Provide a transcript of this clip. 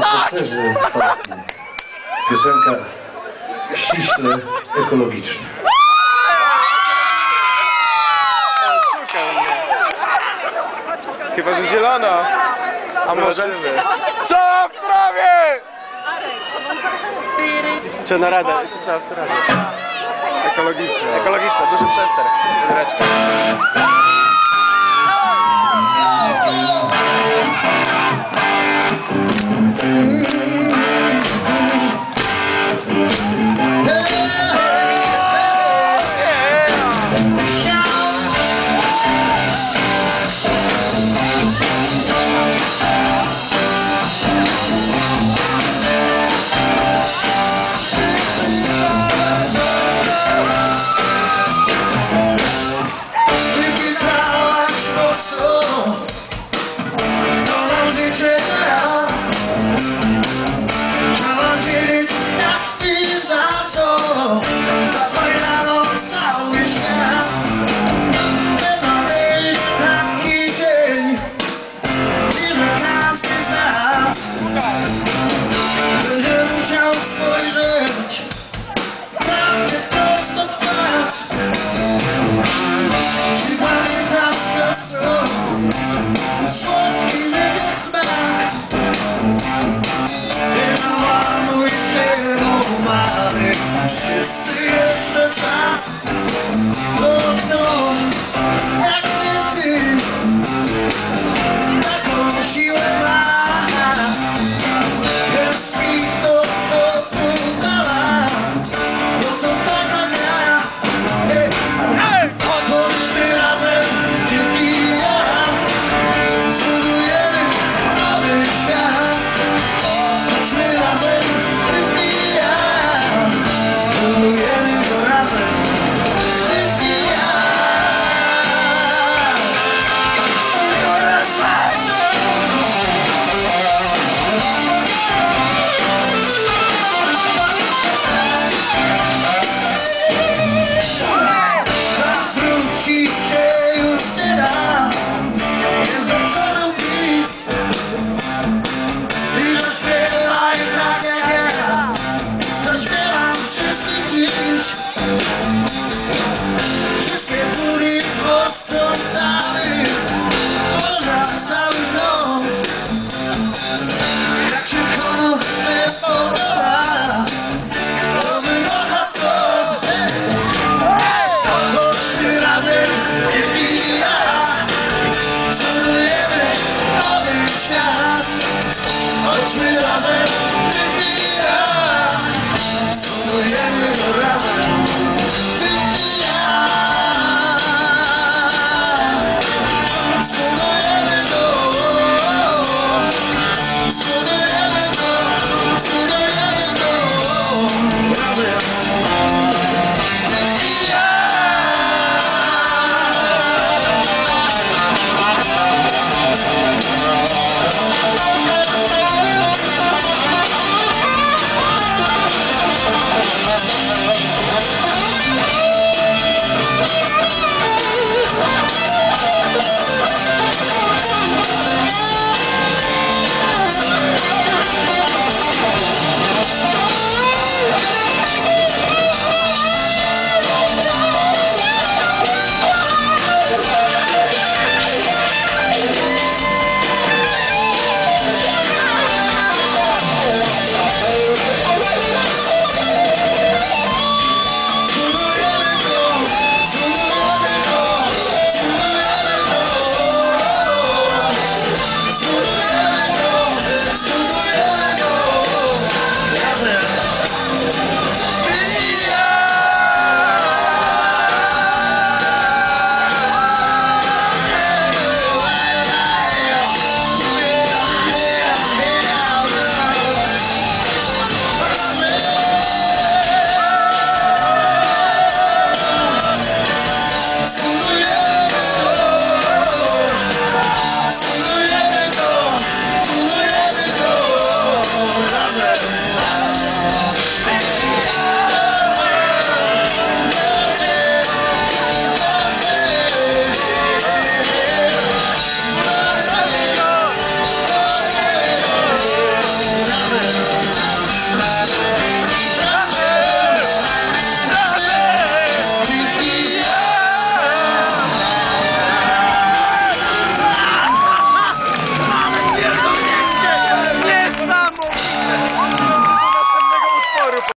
Tak! Pasterze Parki. Piosenka ściśle ekologiczna. Chyba, że zielona. A Zobaczymy. Co w trawie? Czy na radę? Co w trawie? Ekologiczna. Ekologiczna, duży przester. Reczka. zabawy Wszyscy jeszcze czas.